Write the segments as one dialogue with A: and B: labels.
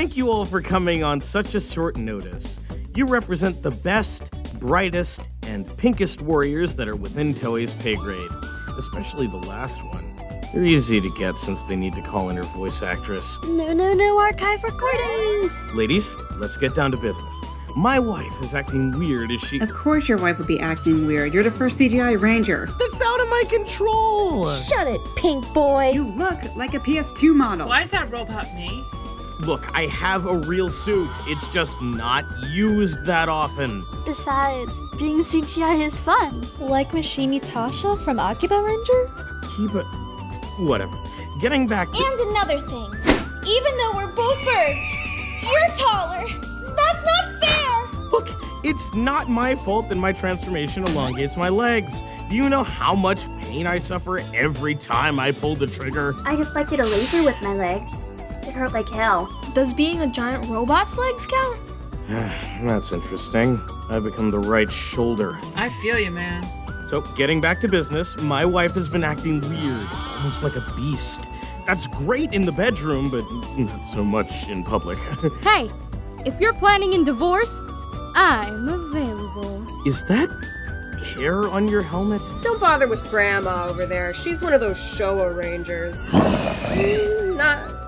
A: Thank you all for coming on such a short notice. You represent the best, brightest, and pinkest warriors that are within Toei's pay grade, especially the last one. They're easy to get since they need to call in her voice actress.
B: No, no, no archive recordings!
A: Ladies, let's get down to business. My wife is acting weird as she.
C: Of course, your wife would be acting weird. You're the first CGI Ranger.
A: That's out of my control!
D: Shut it, pink boy!
C: You look like a PS2 model.
E: Why is that robot me?
A: Look, I have a real suit. It's just not used that often.
B: Besides, being CGI is fun.
F: Like Machini Tasha from Akiba Ranger?
A: Keep it. Whatever. Getting back to.
D: And another thing. Even though we're both birds, you're taller. That's not fair!
A: Look, it's not my fault that my transformation elongates my legs. Do you know how much pain I suffer every time I pull the trigger?
B: I deflected a laser with my legs. It hurt like hell.
F: Does being a giant robot's legs count?
A: That's interesting. I become the right shoulder.
E: I feel you, man.
A: So, getting back to business, my wife has been acting weird, almost like a beast. That's great in the bedroom, but not so much in public.
G: Hey, if you're planning a divorce, I'm available.
A: Is that hair on your helmet?
H: Don't bother with Grandma over there. She's one of those Showa Rangers. not, not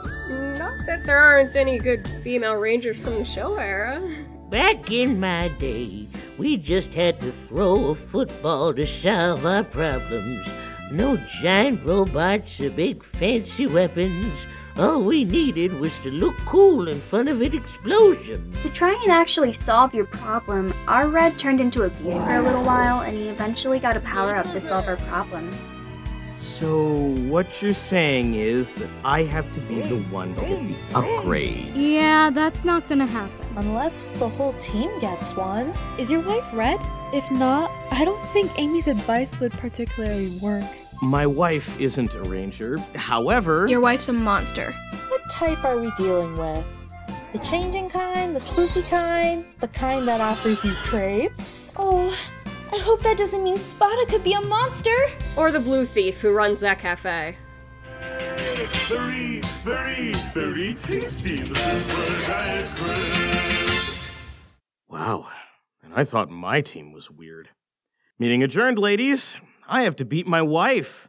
H: that there aren't any good female Rangers from the Showa era.
I: Back in my day, we just had to throw a football to solve our problems. No giant robots or big fancy weapons. All we needed was to look cool in front of an explosion.
B: To try and actually solve your problem, our Red turned into a beast for a little while and he eventually got a power up to solve our problems.
A: So, what you're saying is that I have to be the one to get the upgrade.
G: Yeah, that's not gonna happen.
D: Unless the whole team gets one.
F: Is your wife red? If not, I don't think Amy's advice would particularly work.
A: My wife isn't a ranger. However,
F: Your wife's a monster.
D: What type are we dealing with? The changing kind, the spooky kind, the kind that offers you crepes? Oh, I hope that doesn't mean Spada could be a monster!
H: Or the Blue Thief who runs that cafe.
J: Very, very, very tasty. The Super Diet Crisp.
A: wow. And I thought my team was weird. Meeting adjourned, ladies. I have to beat my wife.